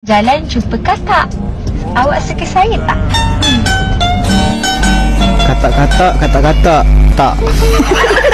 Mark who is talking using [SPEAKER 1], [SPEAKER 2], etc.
[SPEAKER 1] Jalan jumpa katak. Awak suka saya tak?
[SPEAKER 2] Kata-kata, kata-kata, tak.